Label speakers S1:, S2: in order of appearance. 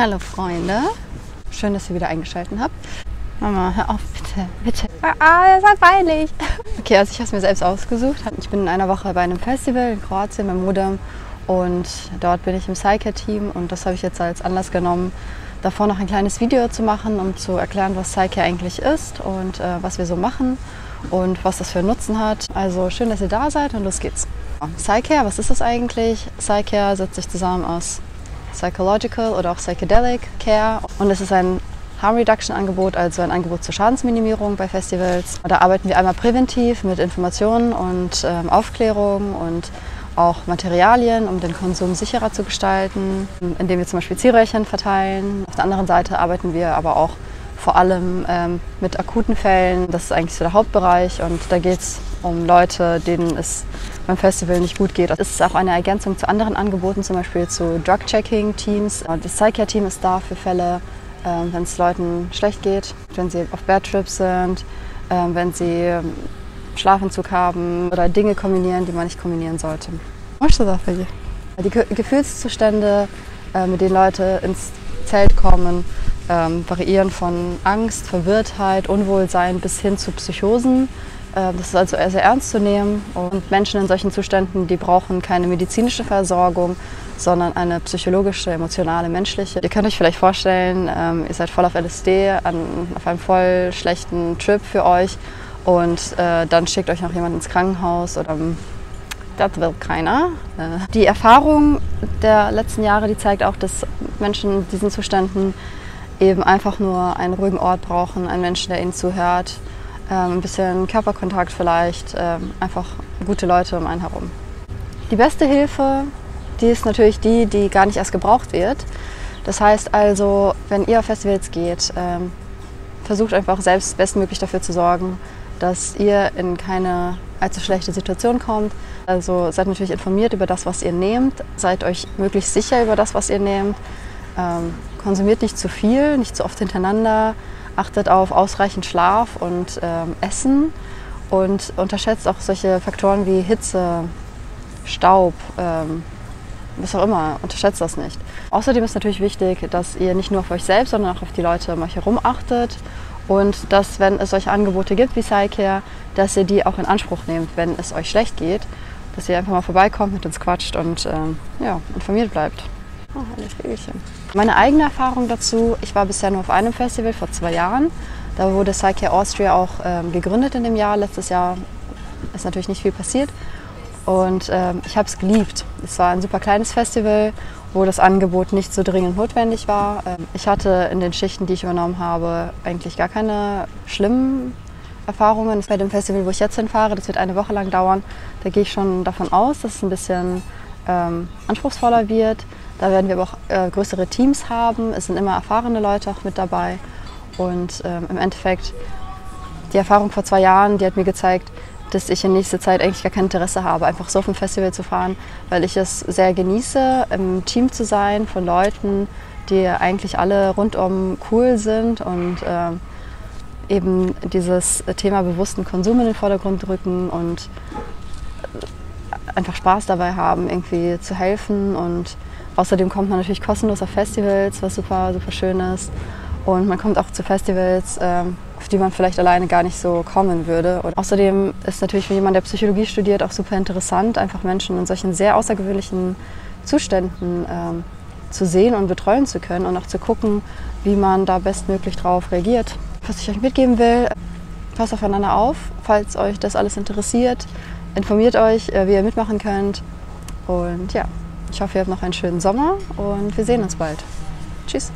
S1: Hallo Freunde, schön, dass ihr wieder eingeschaltet habt. Mama, hör auf, bitte, bitte. Ah, das ist peinlich. Okay, also ich habe es mir selbst ausgesucht. Ich bin in einer Woche bei einem Festival in Kroatien beim Modem und dort bin ich im Psycare-Team und das habe ich jetzt als Anlass genommen, davor noch ein kleines Video zu machen, um zu erklären, was Psycare eigentlich ist und äh, was wir so machen und was das für einen Nutzen hat. Also schön, dass ihr da seid und los geht's. Psycare, was ist das eigentlich? Psycare setzt sich zusammen aus Psychological oder auch Psychedelic Care und es ist ein Harm Reduction Angebot, also ein Angebot zur Schadensminimierung bei Festivals. Da arbeiten wir einmal präventiv mit Informationen und ähm, Aufklärung und auch Materialien, um den Konsum sicherer zu gestalten, indem wir zum Beispiel Zierröhrchen verteilen. Auf der anderen Seite arbeiten wir aber auch vor allem ähm, mit akuten Fällen. Das ist eigentlich so der Hauptbereich und da geht es um Leute, denen es beim Festival nicht gut geht. Es ist auch eine Ergänzung zu anderen Angeboten, zum Beispiel zu Drug-Checking-Teams. Das Psycare-Team ist da für Fälle, äh, wenn es Leuten schlecht geht, wenn sie auf Bad-Trips sind, äh, wenn sie ähm, Schlafentzug haben oder Dinge kombinieren, die man nicht kombinieren sollte. Die Gefühlszustände, äh, mit denen Leute ins Zelt kommen, ähm, variieren von Angst, Verwirrtheit, Unwohlsein bis hin zu Psychosen. Äh, das ist also sehr ernst zu nehmen. Und Menschen in solchen Zuständen, die brauchen keine medizinische Versorgung, sondern eine psychologische, emotionale, menschliche. Ihr könnt euch vielleicht vorstellen, ähm, ihr seid voll auf LSD, an, auf einem voll schlechten Trip für euch und äh, dann schickt euch noch jemand ins Krankenhaus oder das will keiner. Äh, die Erfahrung der letzten Jahre, die zeigt auch, dass Menschen in diesen Zuständen eben einfach nur einen ruhigen Ort brauchen, einen Menschen, der ihnen zuhört, ähm, ein bisschen Körperkontakt vielleicht, ähm, einfach gute Leute um einen herum. Die beste Hilfe, die ist natürlich die, die gar nicht erst gebraucht wird. Das heißt also, wenn ihr auf Festivals geht, ähm, versucht einfach selbst bestmöglich dafür zu sorgen, dass ihr in keine allzu schlechte Situation kommt. Also seid natürlich informiert über das, was ihr nehmt, seid euch möglichst sicher über das, was ihr nehmt. Ähm, konsumiert nicht zu viel, nicht zu oft hintereinander, achtet auf ausreichend Schlaf und ähm, Essen und unterschätzt auch solche Faktoren wie Hitze, Staub, ähm, was auch immer, unterschätzt das nicht. Außerdem ist natürlich wichtig, dass ihr nicht nur auf euch selbst, sondern auch auf die Leute um euch herum achtet und dass, wenn es solche Angebote gibt wie Psycare, dass ihr die auch in Anspruch nehmt, wenn es euch schlecht geht, dass ihr einfach mal vorbeikommt, mit uns quatscht und ähm, ja, informiert bleibt. Oh, alles Regelchen. Meine eigene Erfahrung dazu, ich war bisher nur auf einem Festival vor zwei Jahren. Da wurde Psyche Austria auch ähm, gegründet in dem Jahr. Letztes Jahr ist natürlich nicht viel passiert. Und ähm, ich habe es geliebt. Es war ein super kleines Festival, wo das Angebot nicht so dringend notwendig war. Ähm, ich hatte in den Schichten, die ich übernommen habe, eigentlich gar keine schlimmen Erfahrungen. Bei dem Festival, wo ich jetzt hinfahre, das wird eine Woche lang dauern, da gehe ich schon davon aus, dass es ein bisschen ähm, anspruchsvoller wird. Da werden wir aber auch äh, größere Teams haben. Es sind immer erfahrene Leute auch mit dabei. Und ähm, im Endeffekt, die Erfahrung vor zwei Jahren, die hat mir gezeigt, dass ich in nächster Zeit eigentlich gar kein Interesse habe, einfach so auf ein Festival zu fahren, weil ich es sehr genieße, im Team zu sein von Leuten, die eigentlich alle rundum cool sind und ähm, eben dieses Thema bewussten Konsum in den Vordergrund rücken und einfach Spaß dabei haben, irgendwie zu helfen und Außerdem kommt man natürlich kostenlos auf Festivals, was super, super schön ist. Und man kommt auch zu Festivals, ähm, auf die man vielleicht alleine gar nicht so kommen würde. Und außerdem ist natürlich für jemanden, der Psychologie studiert, auch super interessant, einfach Menschen in solchen sehr außergewöhnlichen Zuständen ähm, zu sehen und betreuen zu können und auch zu gucken, wie man da bestmöglich darauf reagiert. Was ich euch mitgeben will, passt aufeinander auf, falls euch das alles interessiert. Informiert euch, äh, wie ihr mitmachen könnt. Und ja, ich hoffe, ihr habt noch einen schönen Sommer und wir sehen uns bald. Tschüss.